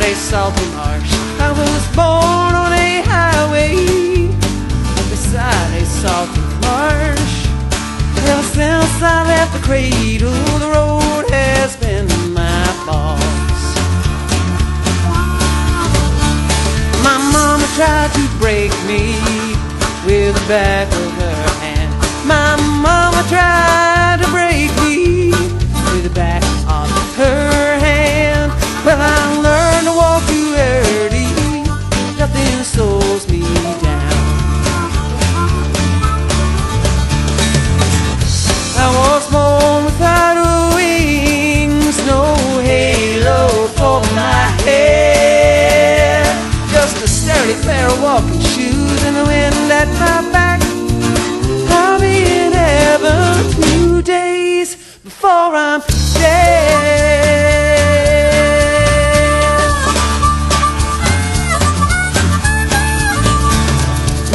salty marsh. I was born on a highway beside a salty marsh. Ever since I left the cradle, the road has been my boss. My mama tried to break me with the back of her hand. My mama tried walking shoes and the wind at my back. I'll be in heaven two days before I'm dead.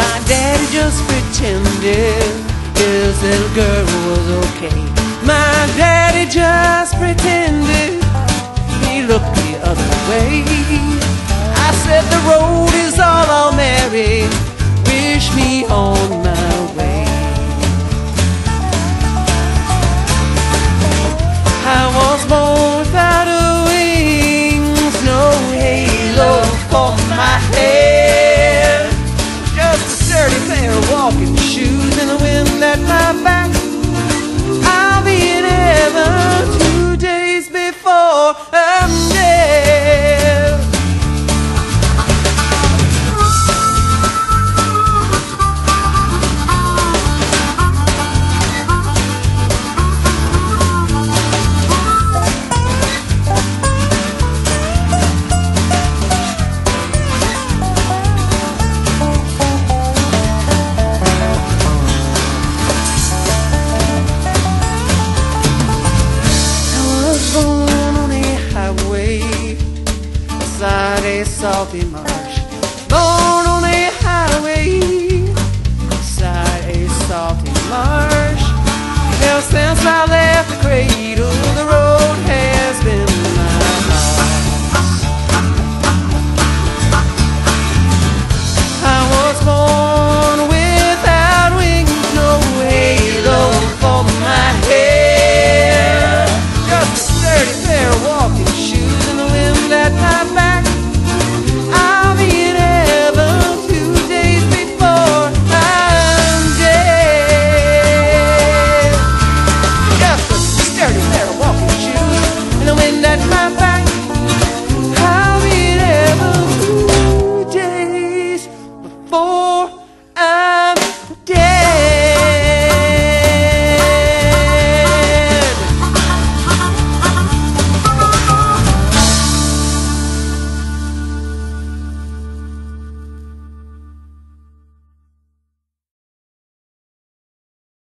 My daddy just pretended his little girl was okay. My daddy just pretended he looked the other way. I said the road pair walking shoes and the wind at my back. I'll be in heaven two days before a salty marsh. Born on a highway beside a salty marsh. Ever since I left the cradle,